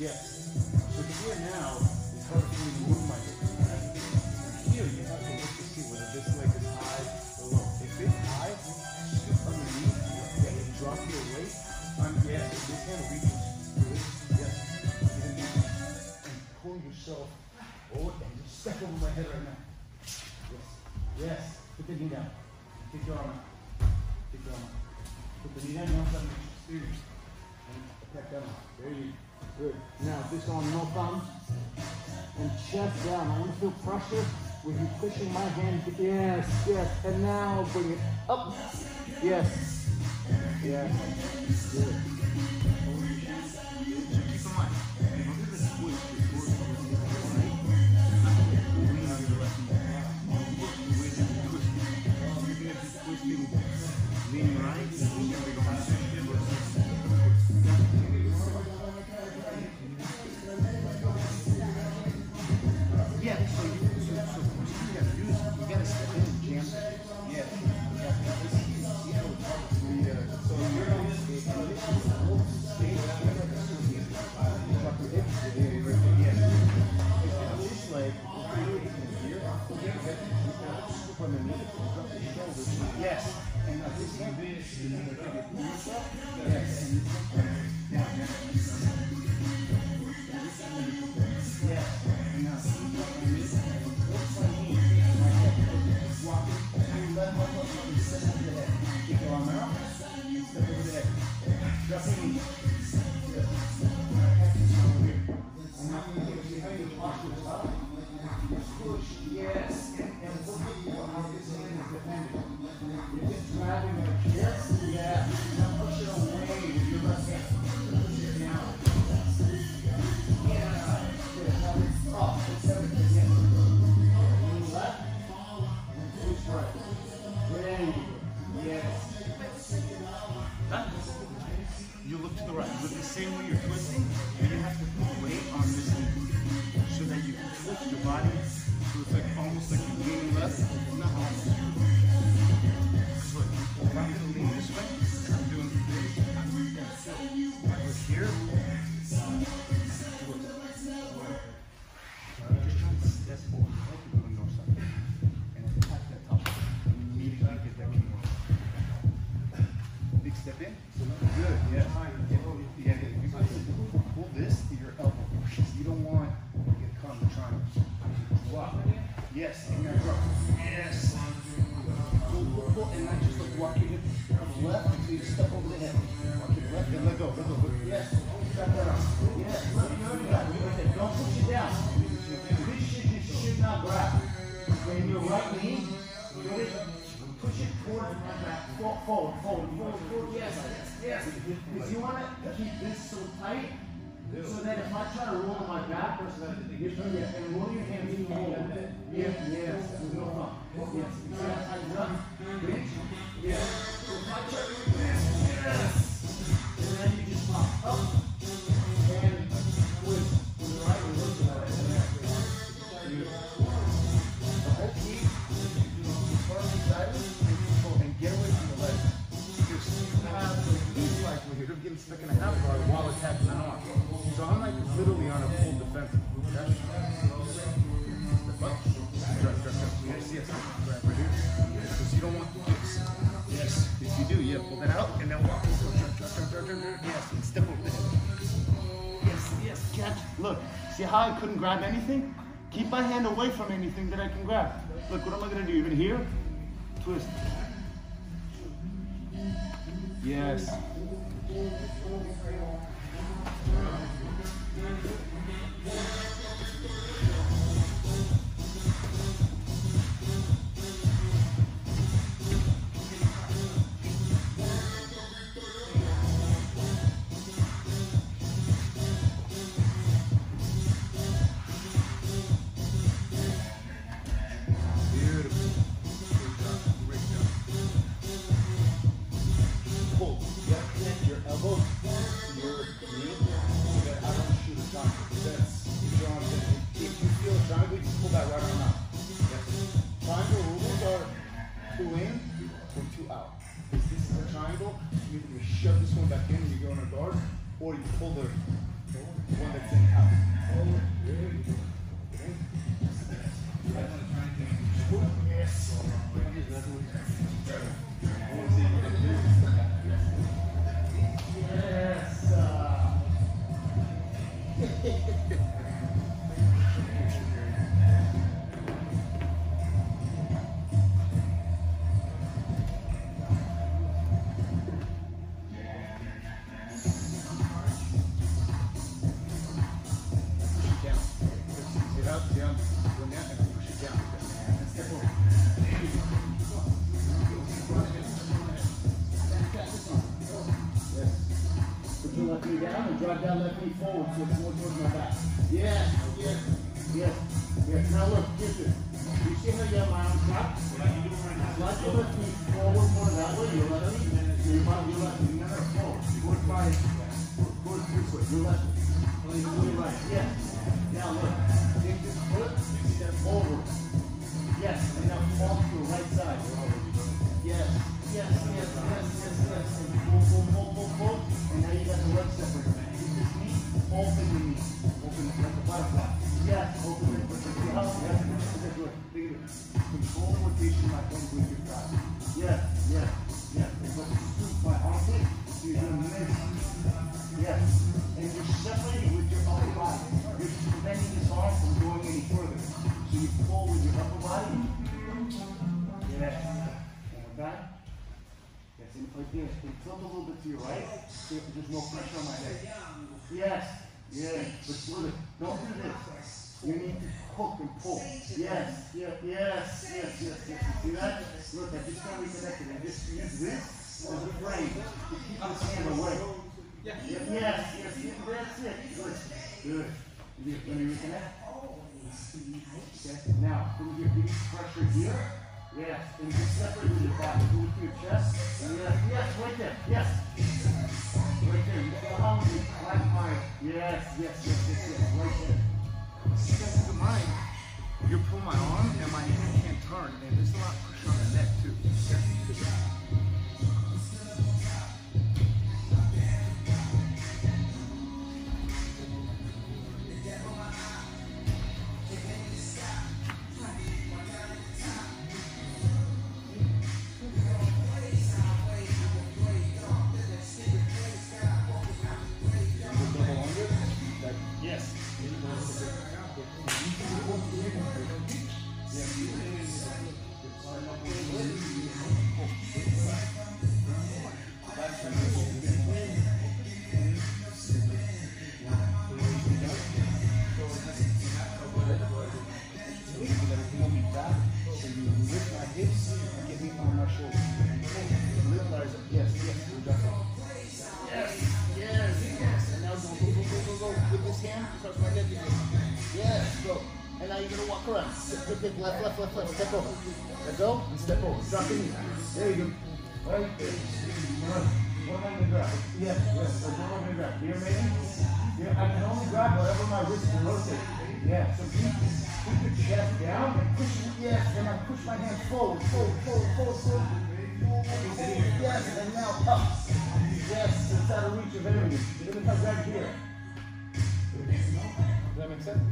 Yeah. With when you pushing my hand. Yes, yes. And now bring it up. Yes. Yes, and, and look at how his hand is defended. sing when you. Grab anything? Keep my hand away from anything that I can grab. Look, what am I gonna do? Even here? Twist. Yes. Towards this way, your left knee. Your right, yes. Now look, Don't do this. You need to hook and pull. Yes. Yeah. Yes. Yes. Yes. Yes. See that? Look, I just got reconnected. I just use this as a frame to keep this hand away. Yes. Yes. Yes. yes. That's it. Good. Good. Let me reconnect. Okay. Now, put your big pressure here. Yes. And you separate with your. Do it your chest. Yes. Yes. Right there. Yes. Right there. You feel how you clap my. Yes. Yes. Yes. Yes. Yes. Right there. Keep in mind, you pull my arm and my hand can't turn, and there's a lot of pressure on the neck too. You hear me? You I can only grab whatever my wrist can rotate. Yeah, so keep, keep your chest down and push it, yes, and I push my hand forward, forward, forward, forward, forward. Yes, and now up. Yes, it's out of reach of enemies. Even if I right here. Does that make sense?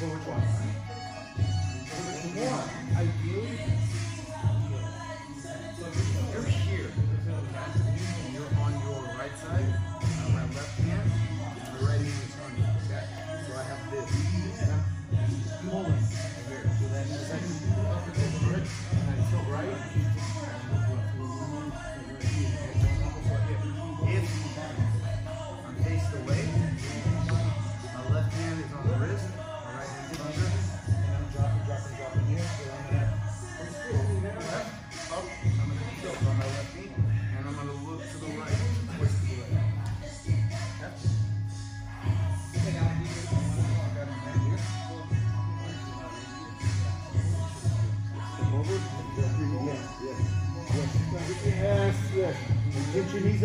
Well, which one? one. I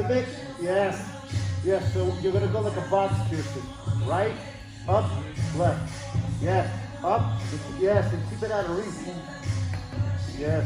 Yes. Yes. So you're gonna go like a box piercing. Right, up, left. Yes. Up. Yes. And keep it out of reach. Yes.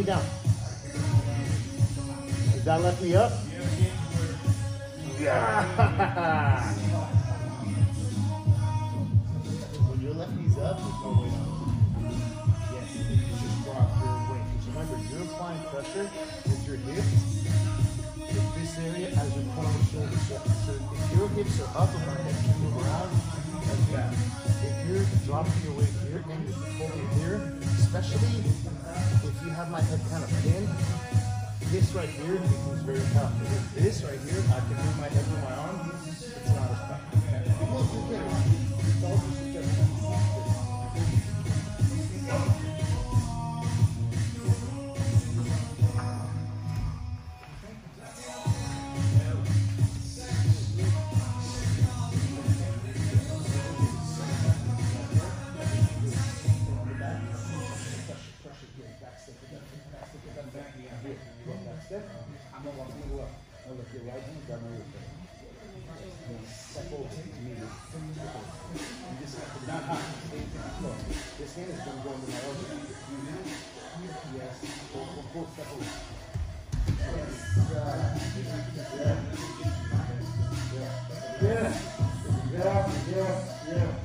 Knee down. Is that left knee up? Yeah. When your left knee's up, there's no weight. Yes, you just drop your weight. Because remember, you're applying pressure with your hips with this area as your corner shoulder. So, if your hips are up my head can move around, like that. If you're dropping your weight here and you're pulling here, especially if you have my head kind of pinned, this right here becomes very tough. If this right here, I can move my head with my arm, it's not as. Step over. Yes. Yeah.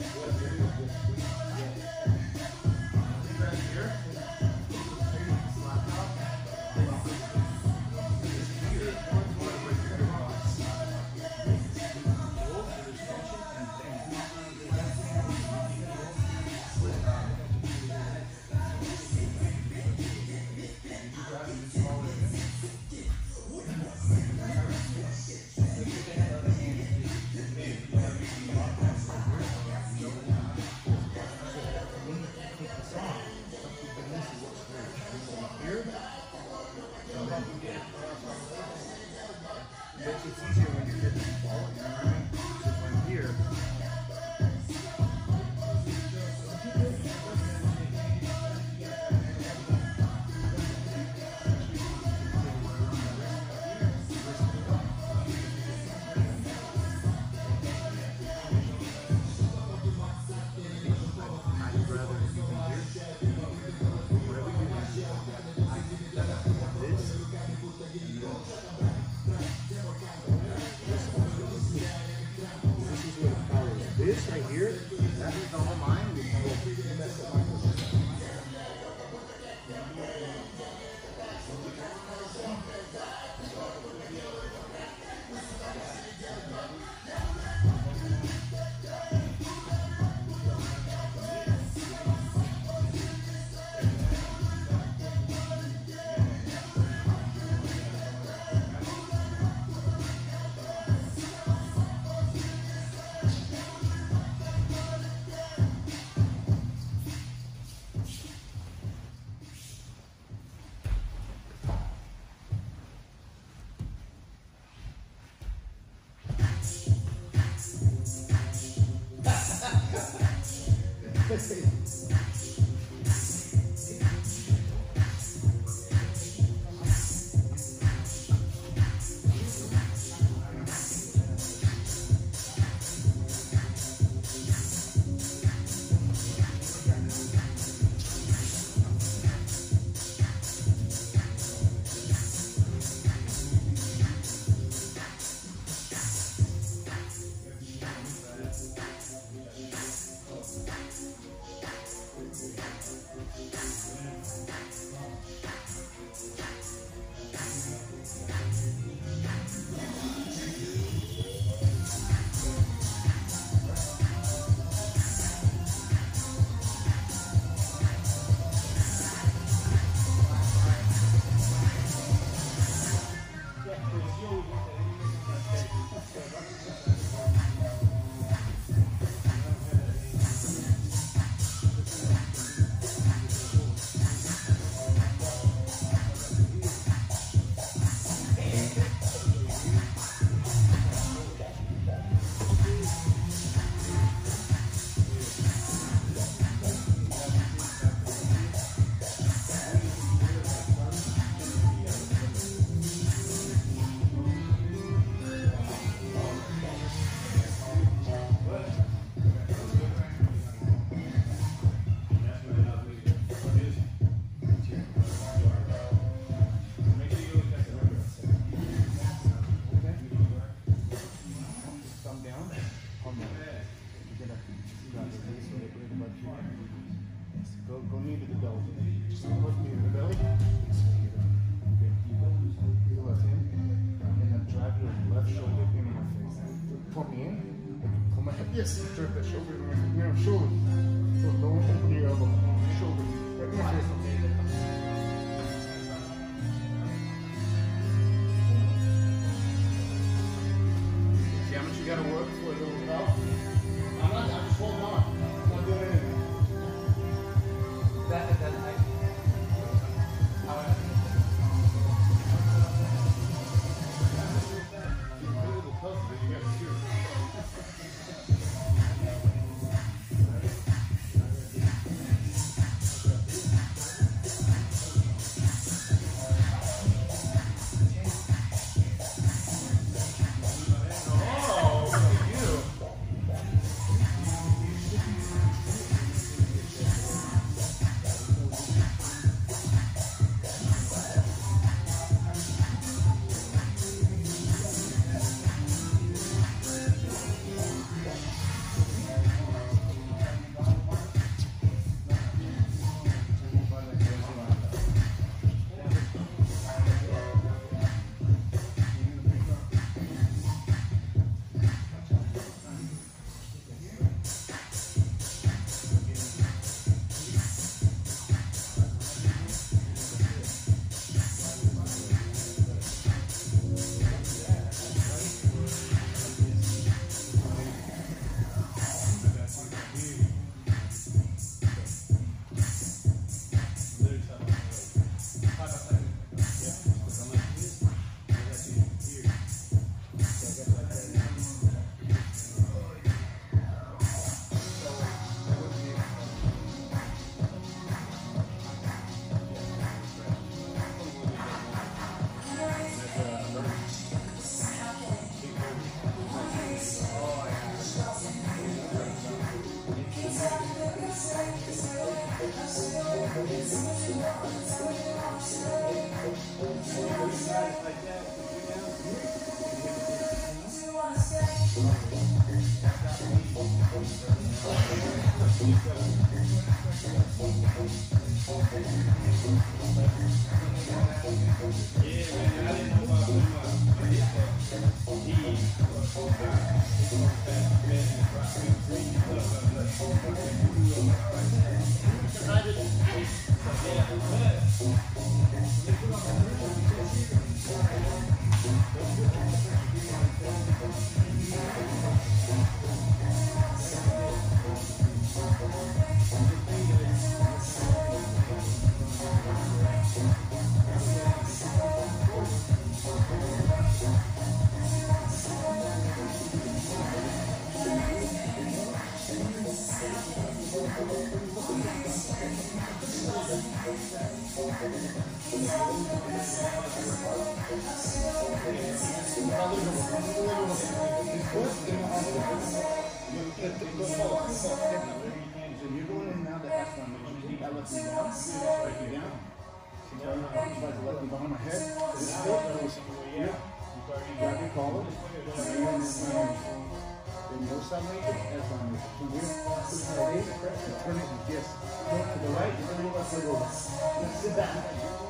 To the right, and then you left leg over. Now sit back,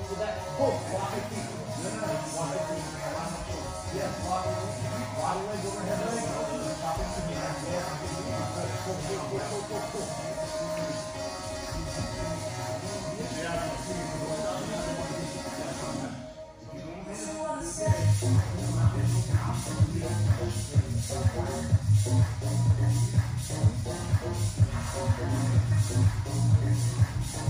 sit back, pull, walk your feet. No, no, no, walk your feet. Yeah, walk your feet. Body leg overhead leg. Top into the hand, yeah. Go,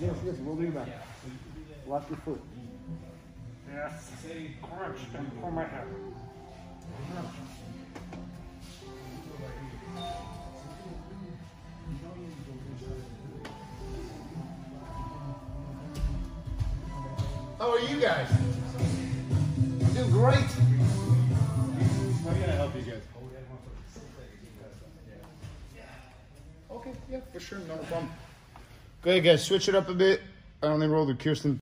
yes, yes, we'll do your back. Lock your foot. Yes. Crunch and pull my head. How are you guys? I'm doing great. How can I help you guys? Okay, yeah, for sure, not a problem. Go ahead, guys, switch it up a bit. I only rolled with Kiersten